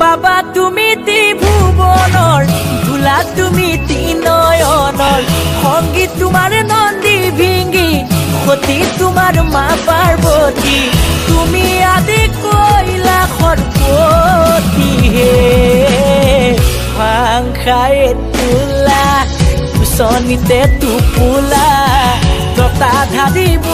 বাবা তুমি ত্ৰিভুৱনৰ ধূলা তুমি তিনয়নৰ সংগীত তোমাৰ নন্দী ভিংগি সতী তোমাৰ মা পাৰ্বতী তুমি আদি কৈলাসৰ পতিহে সাংসাৰে তোলা উচনিতে টোপোলা তথা ধাৰিব